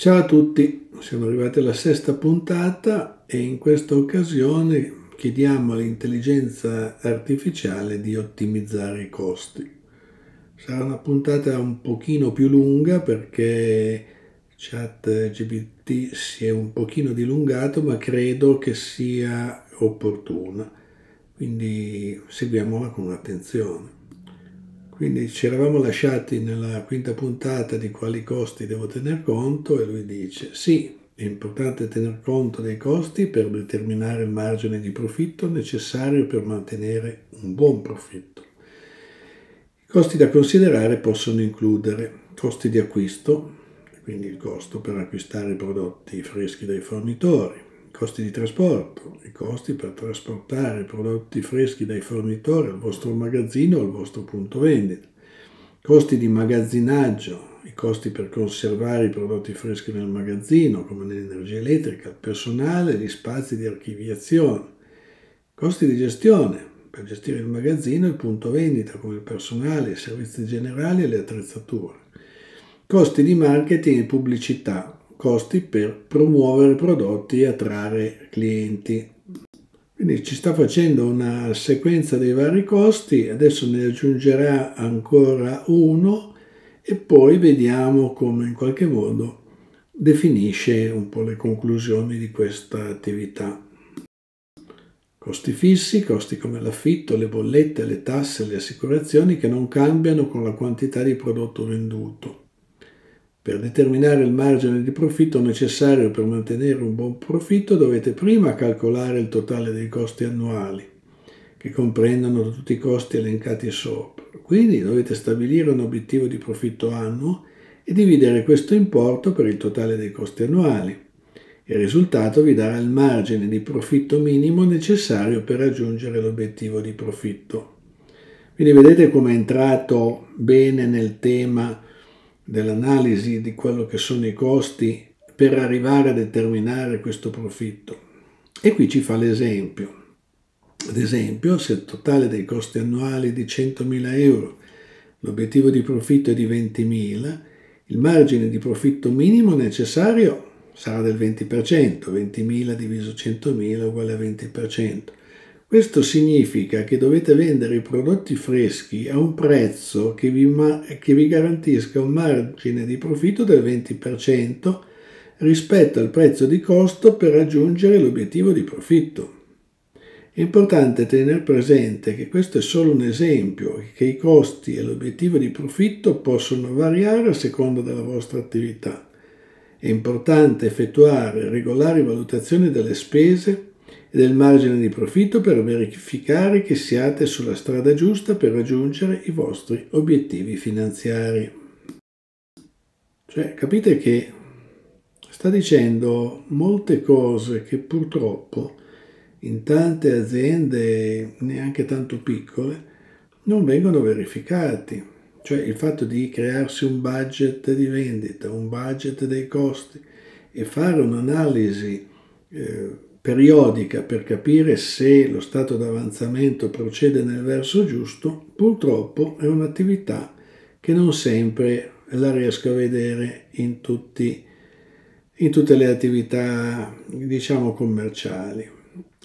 Ciao a tutti, siamo arrivati alla sesta puntata e in questa occasione chiediamo all'intelligenza artificiale di ottimizzare i costi. Sarà una puntata un pochino più lunga perché ChatGPT si è un pochino dilungato ma credo che sia opportuna, quindi seguiamola con attenzione. Quindi ci eravamo lasciati nella quinta puntata di quali costi devo tener conto e lui dice sì, è importante tener conto dei costi per determinare il margine di profitto necessario per mantenere un buon profitto. I costi da considerare possono includere costi di acquisto, quindi il costo per acquistare prodotti freschi dai fornitori, costi di trasporto, i costi per trasportare prodotti freschi dai fornitori al vostro magazzino o al vostro punto vendita, costi di magazzinaggio, i costi per conservare i prodotti freschi nel magazzino, come l'energia elettrica, il personale, gli spazi di archiviazione, costi di gestione per gestire il magazzino e il punto vendita, come il personale, i servizi generali e le attrezzature, costi di marketing e pubblicità, costi per promuovere prodotti e attrarre clienti. Quindi ci sta facendo una sequenza dei vari costi, adesso ne aggiungerà ancora uno e poi vediamo come in qualche modo definisce un po' le conclusioni di questa attività. Costi fissi, costi come l'affitto, le bollette, le tasse, le assicurazioni che non cambiano con la quantità di prodotto venduto. Per determinare il margine di profitto necessario per mantenere un buon profitto dovete prima calcolare il totale dei costi annuali, che comprendono tutti i costi elencati sopra. Quindi dovete stabilire un obiettivo di profitto annuo e dividere questo importo per il totale dei costi annuali. Il risultato vi darà il margine di profitto minimo necessario per raggiungere l'obiettivo di profitto. Quindi vedete come è entrato bene nel tema dell'analisi di quello che sono i costi per arrivare a determinare questo profitto. E qui ci fa l'esempio. Ad esempio, se il totale dei costi annuali è di 100.000 euro, l'obiettivo di profitto è di 20.000, il margine di profitto minimo necessario sarà del 20%, 20.000 diviso 100.000 uguale a 20%. Questo significa che dovete vendere i prodotti freschi a un prezzo che vi, che vi, garantisca un margine di profitto del 20% rispetto al prezzo di costo per raggiungere l'obiettivo di profitto. È importante tenere presente che questo è solo un esempio e che i costi e l'obiettivo di profitto possono variare a seconda della vostra attività. È importante effettuare regolari valutazioni delle spese e del margine di profitto per verificare che siate sulla strada giusta per raggiungere i vostri obiettivi finanziari. Cioè, capite che sta dicendo molte cose che purtroppo in tante aziende, neanche tanto piccole, non vengono verificati. Cioè il fatto di crearsi un budget di vendita, un budget dei costi e fare un'analisi eh, periodica per capire se lo stato d'avanzamento procede nel verso giusto, purtroppo è un'attività che non sempre la riesco a vedere in, tutti, in tutte le attività, diciamo, commerciali.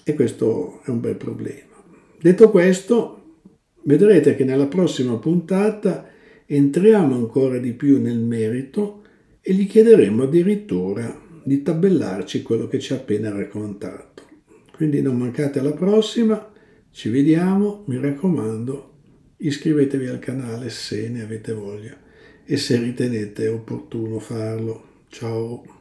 E questo è un bel problema. Detto questo, vedrete che nella prossima puntata entriamo ancora di più nel merito e gli chiederemo addirittura di tabellarci quello che ci ha appena raccontato. Quindi non mancate alla prossima, ci vediamo, mi raccomando, iscrivetevi al canale se ne avete voglia e se ritenete opportuno farlo. Ciao!